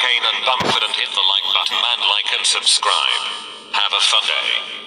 Kane and Bumford and hit the like button and like and subscribe. Have a fun day.